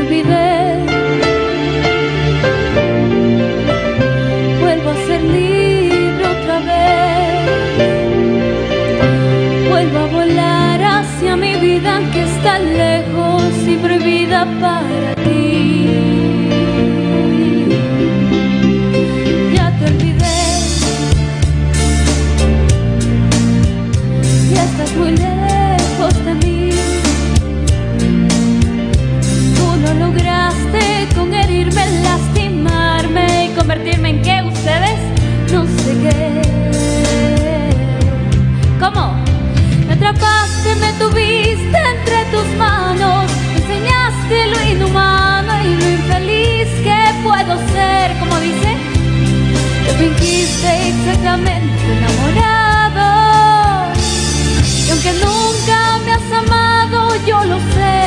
olvidé. Vuelvo a ser libre otra vez. Vuelvo a volar hacia mi vida que está lejos y prohibida para ti. Ya te olvidé. Y estás muy. Fingiste exactamente enamorado. Y aunque nunca me has amado, yo lo sé.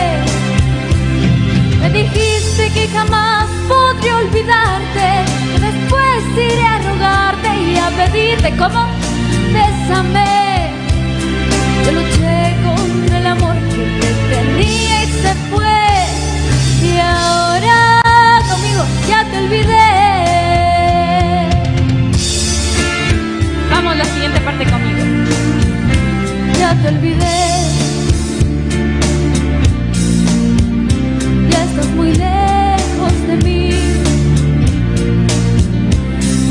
Me dijiste que jamás podré olvidarte, que después iré a rogarte y a pedirte como bésame. Te olvidé. Ya estás muy lejos de mí.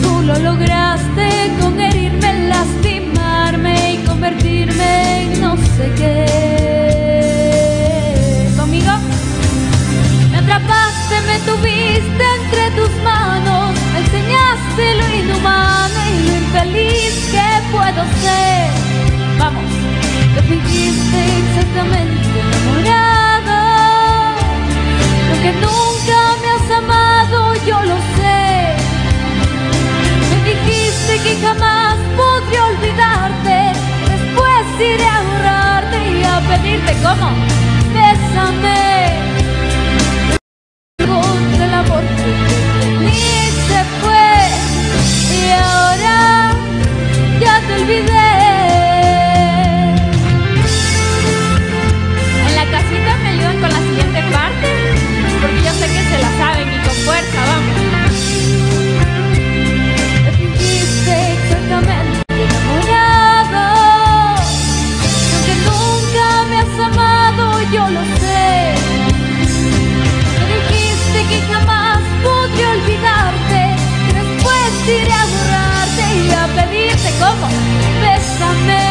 Tú lo lograste con herirme, lastimarme y convertirme en no sé qué. ¿Conmigo? Me atrapaste, me tuviste entre tus manos, me enseñaste lo inhumano y lo infeliz que puedo ser. Vamos, te fingiste exactamente enamorado, aunque nunca me has amado, yo lo sé. Me dijiste que jamás podré olvidarte, después iré a borrarte y a pedirte como, bésame. Bésame